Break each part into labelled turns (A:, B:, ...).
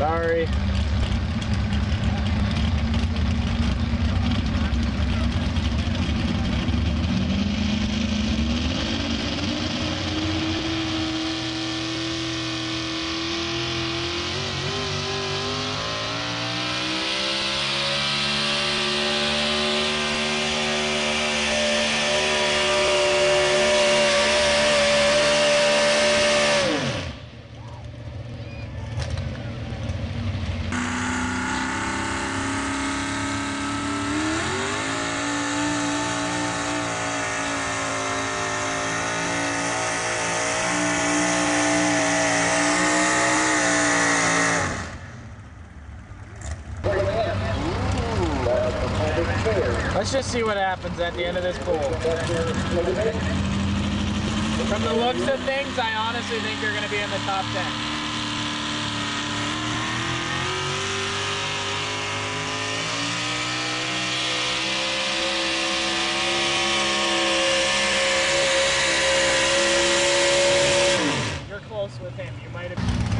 A: Sorry. Let's just see what happens at the end of this pool. From the looks of things, I honestly think you're going to be in the top 10. You're close with him. You might have.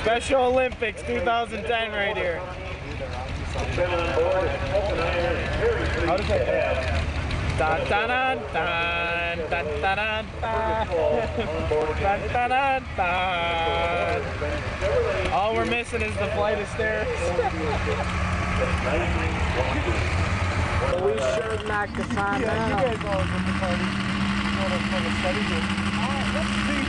A: Special Olympics 2010 right here. How does that. All we're missing is the flight of stairs.
B: We sure knocked the time
A: Yeah, you guys all with the party. Of from the study group. Alright, let's see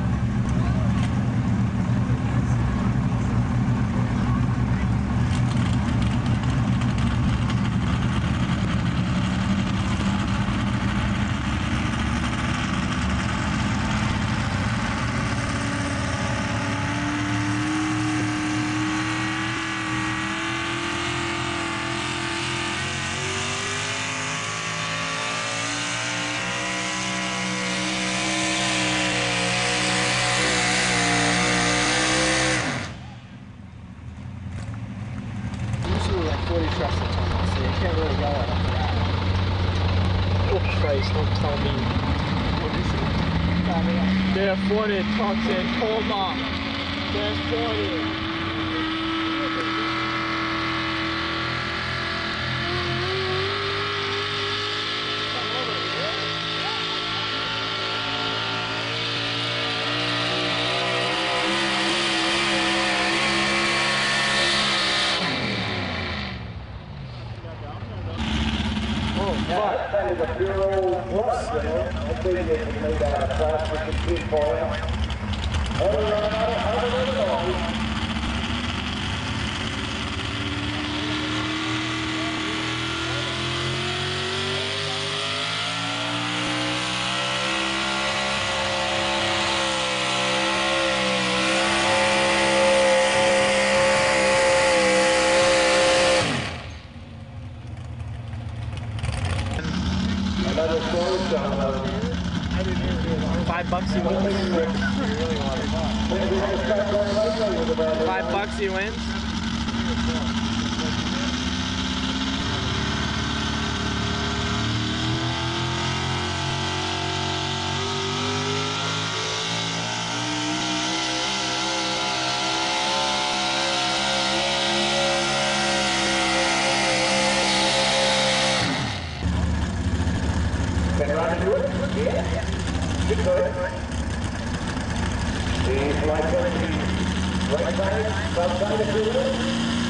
B: Usually like 40 trucks a ton, so you can't really yell at that. Oh Christ, don't tell me. What is it?
A: Have 40 trucks in Colma. There's 40.
C: That is a pure old plus, you know. I think they can make that a plastic it at all?
A: Five bucks he wins. Five bucks he wins.
C: Can run into it? Yeah. Good for it. The flight the right side, left side, if you will.